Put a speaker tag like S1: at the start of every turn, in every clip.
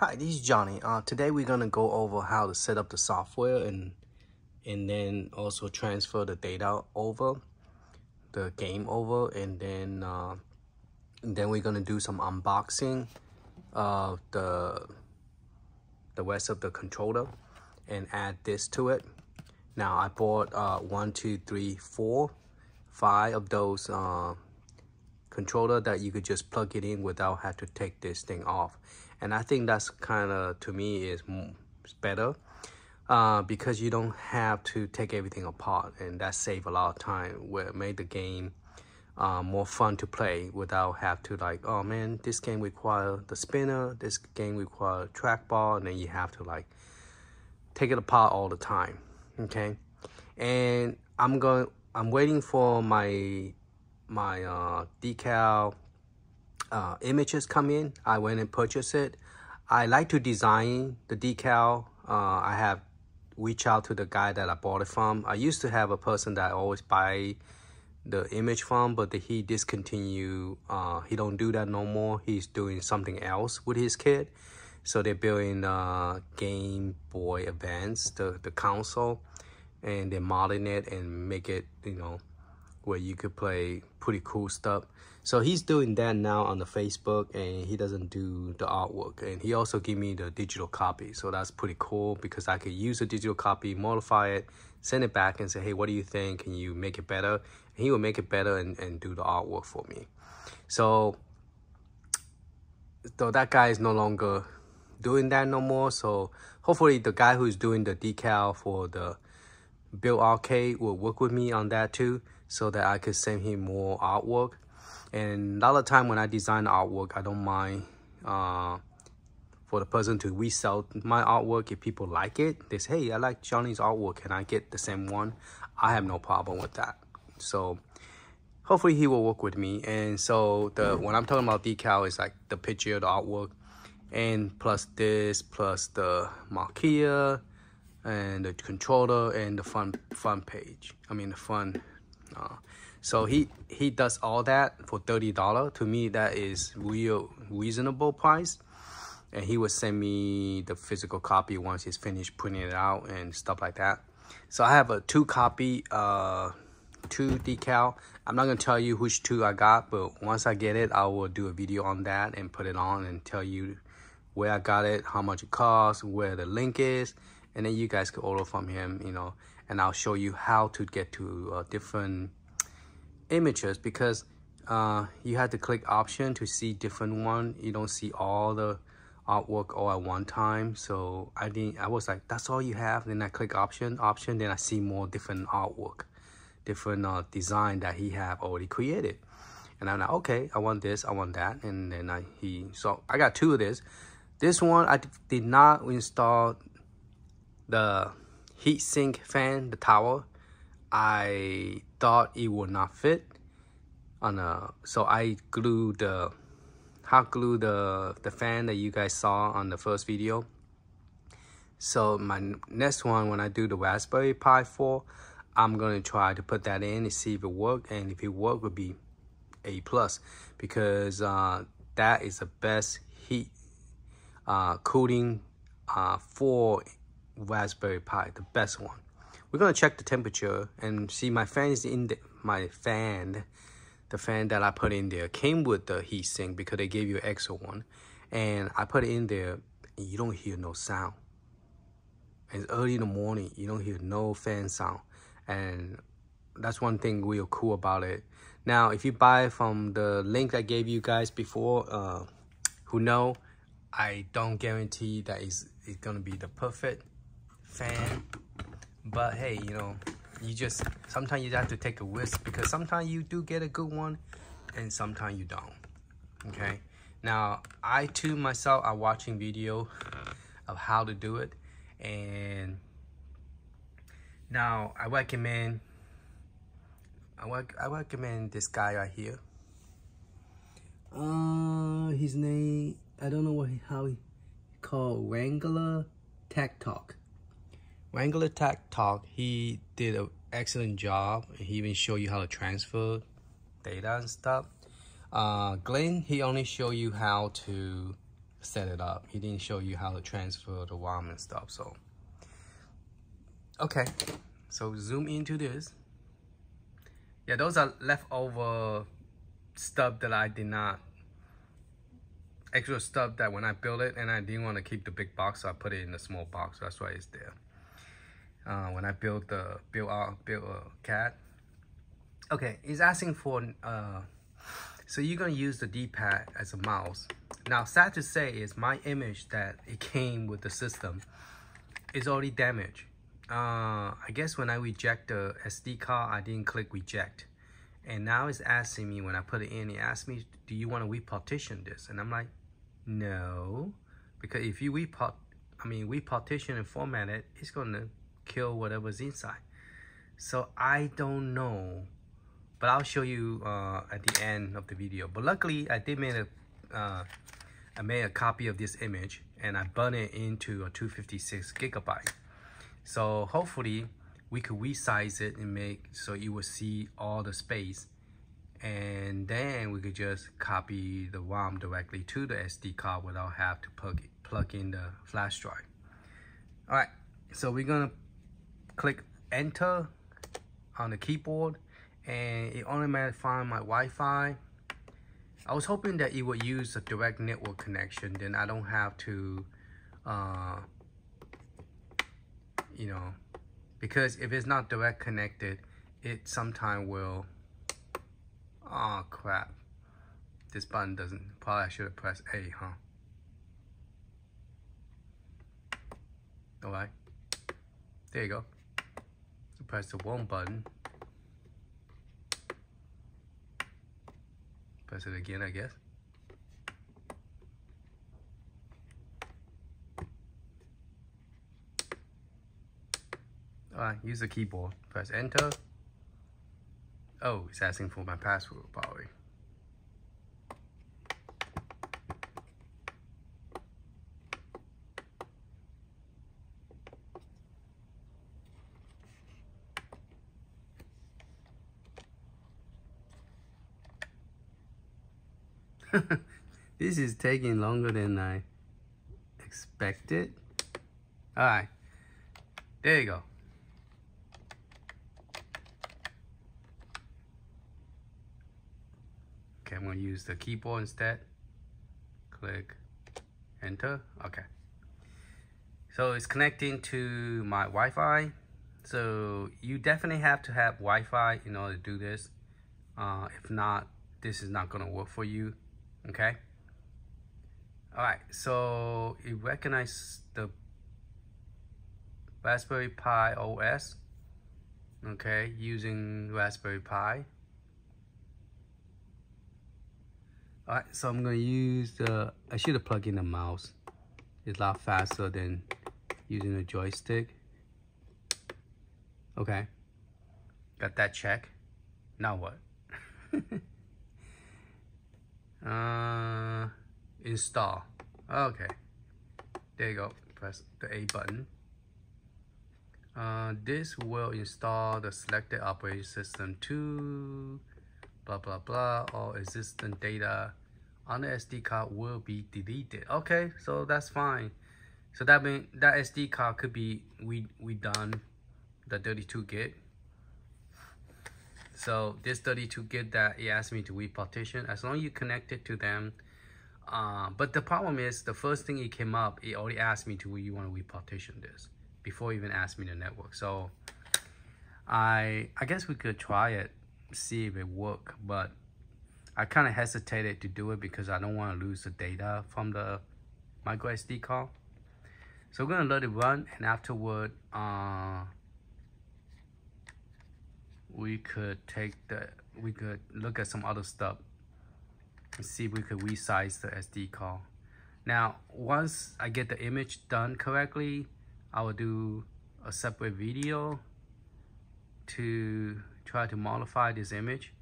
S1: Hi, this is Johnny. Uh, today we're gonna go over how to set up the software and and then also transfer the data over, the game over, and then uh, and then we're gonna do some unboxing of the the rest of the controller and add this to it. Now I bought uh, one, two, three, four, five of those uh, controller that you could just plug it in without have to take this thing off and I think that's kind of to me is better uh, because you don't have to take everything apart and that save a lot of time where it made the game uh, more fun to play without have to like oh man this game require the spinner this game require trackball and then you have to like take it apart all the time okay? And I'm going I'm waiting for my my uh, decal uh, images come in, I went and purchased it. I like to design the decal. Uh, I have reached out to the guy that I bought it from. I used to have a person that I always buy the image from, but the, he discontinued. Uh, he don't do that no more. He's doing something else with his kid. So they're building uh, Game Boy Advance, the, the console, and they're modding it and make it, you know, where you could play pretty cool stuff. So he's doing that now on the Facebook and he doesn't do the artwork. And he also gave me the digital copy. So that's pretty cool because I could use the digital copy, modify it, send it back and say, hey, what do you think? Can you make it better? And he will make it better and, and do the artwork for me. So, so that guy is no longer doing that no more. So hopefully the guy who's doing the decal for the Build-A-Cade will work with me on that too so that I could send him more artwork and a lot of time when I design artwork, I don't mind uh, for the person to resell my artwork. If people like it, they say, hey, I like Johnny's artwork. Can I get the same one? I have no problem with that. So hopefully he will work with me. And so the when I'm talking about decal, is like the picture of the artwork and plus this, plus the marquee and the controller and the fun fun page. I mean the fun uh, so he he does all that for thirty dollar. To me, that is real reasonable price. And he will send me the physical copy once he's finished printing it out and stuff like that. So I have a two copy, uh, two decal. I'm not gonna tell you which two I got, but once I get it, I will do a video on that and put it on and tell you where I got it, how much it costs, where the link is, and then you guys can order from him, you know, and I'll show you how to get to uh, different images because uh, you have to click option to see different one. You don't see all the artwork all at one time. So I didn't, I was like, that's all you have. Then I click option, option, then I see more different artwork, different uh, design that he have already created. And I'm like, okay, I want this, I want that. And then I, he, so I got two of this. This one, I did not install the heatsink fan, the tower. I thought it would not fit on a so I glued the hot glue the the fan that you guys saw on the first video so my next one when I do the Raspberry Pi 4 I'm gonna try to put that in and see if it work and if it work would be a plus because uh, that is the best heat uh, cooling uh, for Raspberry Pi the best one we're gonna check the temperature and see my fan is in the, my fan. The fan that I put in there came with the heatsink because they gave you extra one. And I put it in there and you don't hear no sound. It's early in the morning, you don't hear no fan sound. And that's one thing real cool about it. Now, if you buy from the link I gave you guys before, uh, who know, I don't guarantee that it's, it's gonna be the perfect but hey, you know, you just, sometimes you have to take a risk because sometimes you do get a good one and sometimes you don't, okay? Now, I too myself are watching video of how to do it and now I recommend I, I recommend this guy right here. Uh, his name, I don't know what how he called Wrangler Tech Talk. Wrangler Tech Talk, he did an excellent job. He even showed you how to transfer data and stuff. Uh, Glenn, he only showed you how to set it up. He didn't show you how to transfer the ROM and stuff. So, okay. So zoom into this. Yeah, those are leftover stuff that I did not, extra stuff that when I built it and I didn't want to keep the big box, so I put it in the small box. That's why it's there. Uh, when I built the build out build a cat. Okay, it's asking for uh, so you're gonna use the D-pad as a mouse. Now, sad to say is my image that it came with the system is already damaged. Uh, I guess when I reject the SD card, I didn't click reject. And now it's asking me when I put it in, it asks me, do you want to repartition this? And I'm like, no, because if you repart, I mean, repartition and format it, it's going to kill whatever's inside. So I don't know but I'll show you uh, at the end of the video. But luckily, I did make a, uh, I made a copy of this image and I burned it into a 256 gigabyte. So hopefully we could resize it and make so you will see all the space and then we could just copy the ROM directly to the SD card without have to plug, plug in the flash drive. All right, so we're gonna click enter on the keyboard and it automatically find my Wi-Fi. I was hoping that it would use a direct network connection, then I don't have to, uh, you know, because if it's not direct connected, it sometime will, oh crap, this button doesn't, probably I should have pressed A, huh? Alright, there you go. Press the one button. Press it again, I guess. Alright, use the keyboard. Press enter. Oh, it's asking for my password probably. this is taking longer than I expected. All right, there you go. Okay, I'm gonna use the keyboard instead. Click enter, okay. So it's connecting to my Wi-Fi. So you definitely have to have Wi-Fi in order to do this. Uh, if not, this is not gonna work for you okay? All right so it recognizes the Raspberry Pi OS okay using Raspberry Pi. All right so I'm gonna use the I should have plugged in the mouse. It's a lot faster than using a joystick. Okay. Got that check? Now what Uh, install. Okay. There you go. Press the A button. Uh, this will install the selected operating system to blah blah blah. All existing data on the SD card will be deleted. Okay, so that's fine. So that means that SD card could be we we done the 32 gig so this 32 gig that it asked me to repartition, as long as you connect it to them. Uh, but the problem is the first thing it came up, it already asked me to you want to repartition this before even asked me the network. So I I guess we could try it, see if it work, but I kind of hesitated to do it because I don't want to lose the data from the micro SD card. So we're gonna let it run and afterward, uh, we could take the, we could look at some other stuff and see if we could resize the SD card. Now, once I get the image done correctly, I will do a separate video to try to modify this image.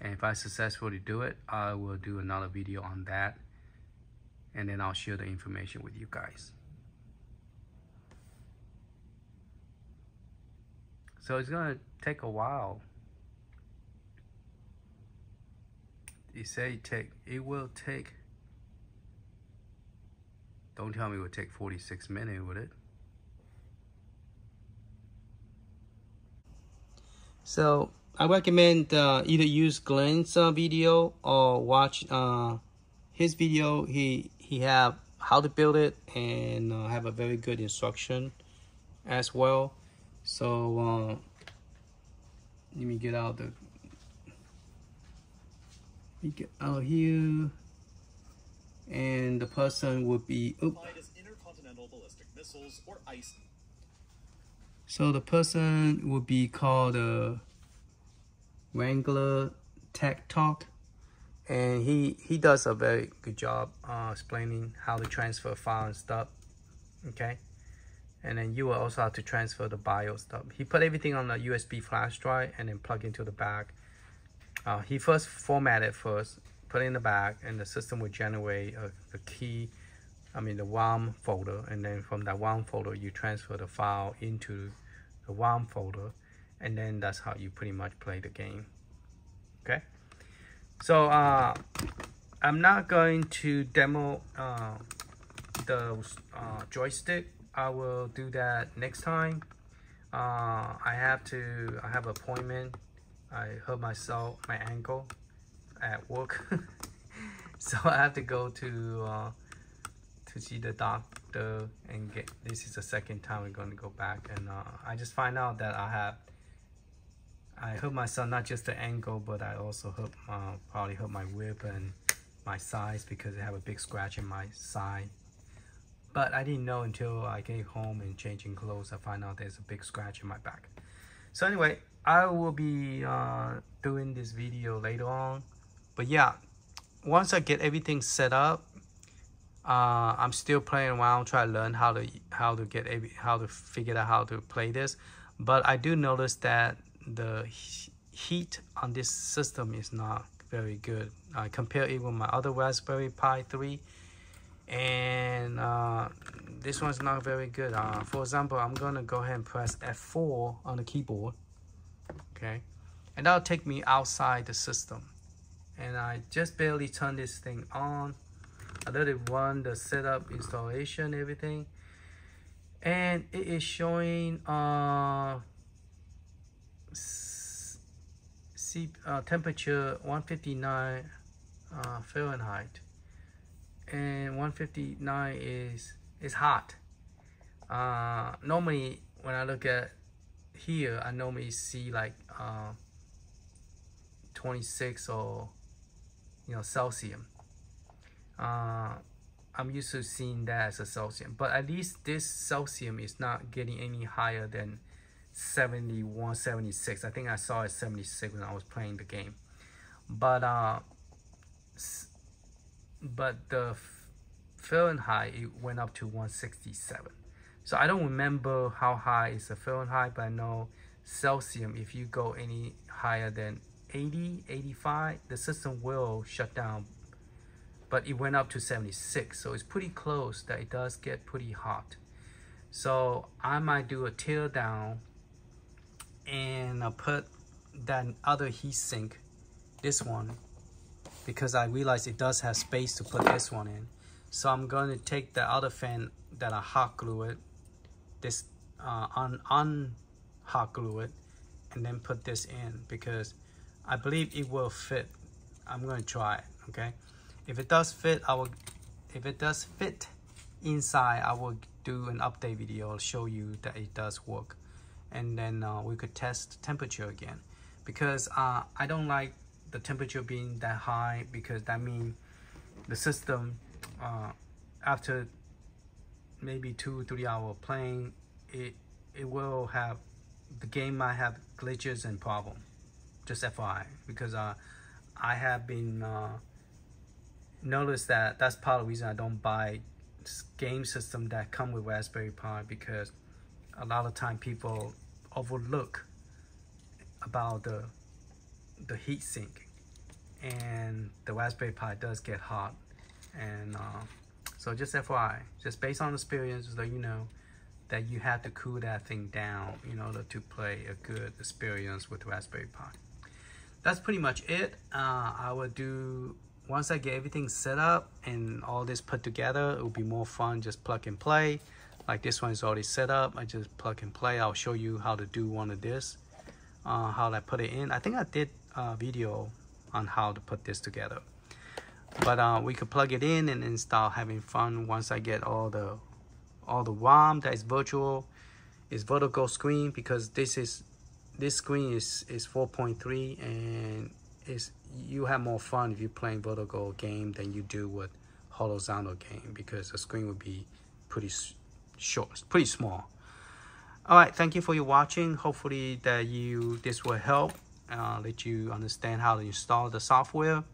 S1: And if I successfully do it, I will do another video on that. And then I'll share the information with you guys. So it's gonna take a while. It say take, it will take Don't tell me it would take 46 minutes, would it? So I recommend uh, either use Glenn's uh, video or watch uh, his video. He he have how to build it and uh, have a very good instruction as well. So uh, let me get out the let me get out here. And the person would be oops. So the person would be called uh, Wrangler Tech Talk. And he he does a very good job uh, explaining how to transfer file and stuff okay and then you will also have to transfer the BIOS stuff. He put everything on a USB flash drive and then plug into the back. Uh, he first formatted first put it in the back and the system will generate a, a key I mean the ROM folder. And then from that ROM folder you transfer the file into the ROM folder and then that's how you pretty much play the game. Okay? So uh, I'm not going to demo uh, the uh, joystick. I will do that next time. Uh, I have to, I have appointment. I hurt myself, my ankle at work. so I have to go to uh, to see the doctor and get, this is the second time we're going to go back. And uh, I just find out that I have I hurt myself not just the ankle, but I also hurt probably hurt my rib and my sides because I have a big scratch in my side. But I didn't know until I came home and changing clothes. I find out there's a big scratch in my back. So anyway, I will be uh, doing this video later on. But yeah, once I get everything set up, uh, I'm still playing around, trying to learn how to how to get every, how to figure out how to play this. But I do notice that the heat on this system is not very good. I compare it with my other Raspberry Pi 3 and uh, this one's not very good. Uh, for example, I'm gonna go ahead and press F4 on the keyboard, okay? And that'll take me outside the system. And I just barely turn this thing on. I let it run the setup, installation, everything. And it is showing uh, uh, temperature 159 uh, Fahrenheit and 159 is is hot. Uh, normally when I look at here I normally see like uh, 26 or you know Celsius. Uh, I'm used to seeing that as a Celsius but at least this Celsius is not getting any higher than 71 76 i think i saw it 76 when i was playing the game. But uh but the fahrenheit it went up to 167 so i don't remember how high is the fahrenheit but i know celsius if you go any higher than 80 85 the system will shut down. But it went up to 76 so it's pretty close that it does get pretty hot. So I might do a tear down and I put that other heatsink, this one, because I realized it does have space to put this one in. So I'm going to take the other fan that I hot glue it, this uh, un, un hot glue it, and then put this in because I believe it will fit. I'm going to try it, okay? If it does fit, I will, if it does fit inside, I will do an update video, I'll show you that it does work and then uh, we could test temperature again because uh, I don't like the temperature being that high because that means the system uh, after maybe two three hour playing it it will have the game might have glitches and problem. Just FYI because uh, I have been uh, noticed that that's part of the reason I don't buy game system that come with Raspberry Pi because a lot of time people overlook about the the heat sink and the Raspberry Pi does get hot and uh, so just FYI just based on experience just so you know that you have to cool that thing down in order to play a good experience with Raspberry Pi that's pretty much it uh, I will do once I get everything set up and all this put together, it will be more fun just plug and play. Like this one is already set up. I just plug and play. I'll show you how to do one of this, uh, how I put it in. I think I did a video on how to put this together. But uh, we could plug it in and then start having fun once I get all the all the ROM that is virtual is vertical screen because this is this screen is is 4.3 and is you have more fun if you're playing vertical game than you do with horizontal game because the screen would be pretty short pretty small. All right thank you for your watching. Hopefully that you this will help uh, let you understand how to install the software.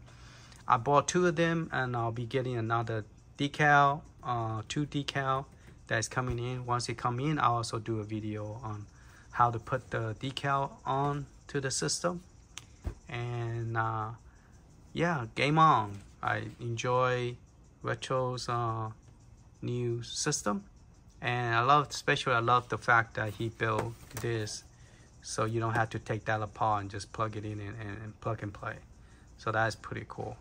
S1: I bought two of them and I'll be getting another decal uh, two decal that's coming in. Once they come in I'll also do a video on how to put the decal on to the system. And uh, yeah game on. I enjoy Retro's uh, new system. And I love especially I love the fact that he built this so you don't have to take that apart and just plug it in and, and, and plug and play. So that's pretty cool.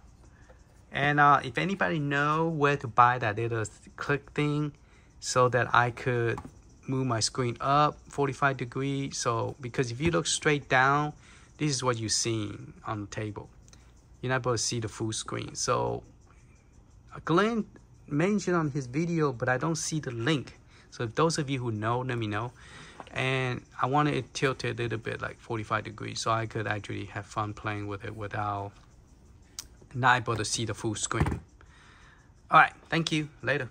S1: And uh, if anybody know where to buy that little click thing so that I could move my screen up 45 degrees. So because if you look straight down this is what you're seeing on the table. You're not able to see the full screen. So Glenn mentioned on his video but I don't see the link. So if those of you who know let me know and I wanted it tilted a little bit like 45 degrees so I could actually have fun playing with it without not able to see the full screen. All right thank you. Later